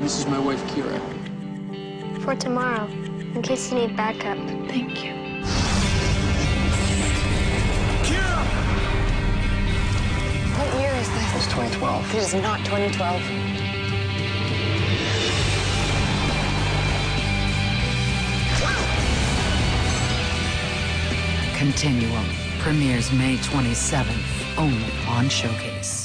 This is my wife, Kiera. For tomorrow, in case you need backup. Thank you. Kiera, What year is this? It's 2012. This is not 2012. Continuum premieres May 27th only on Showcase.